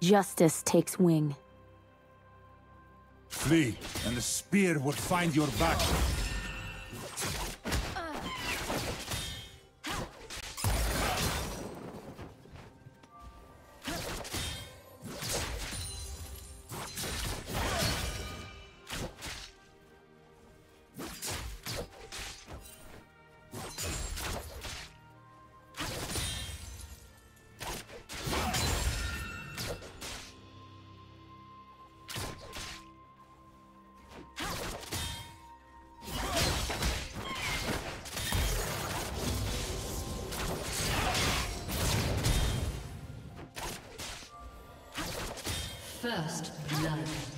Justice takes wing. Flee, and the spear will find your back. First blood.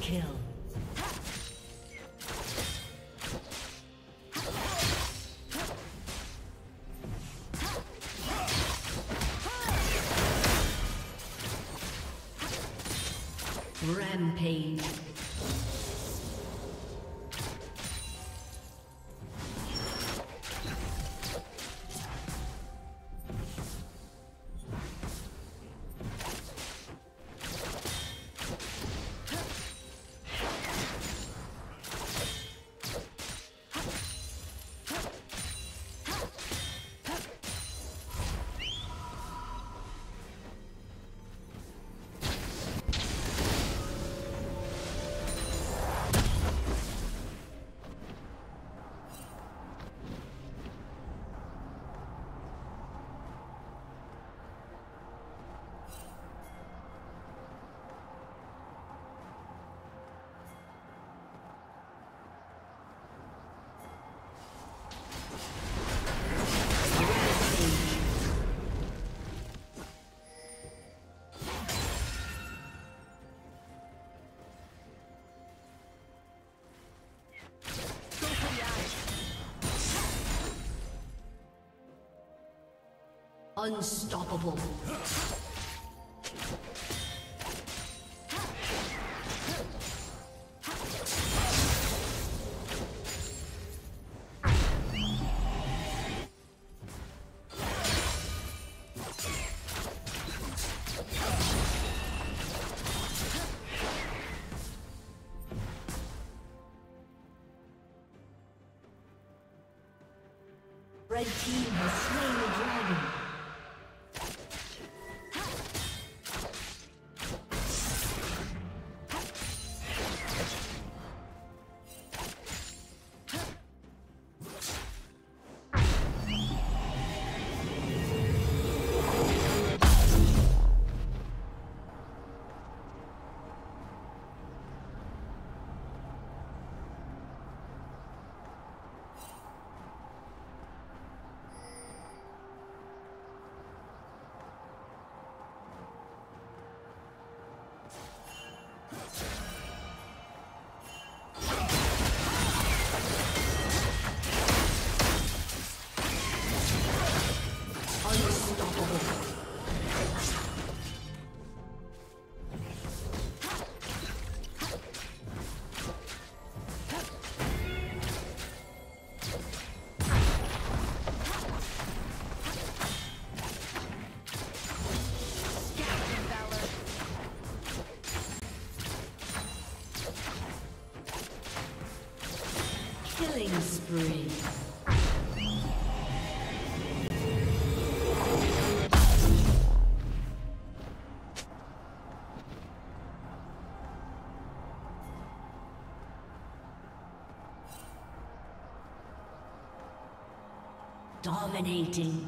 Kill. Unstoppable. Spree. Dominating.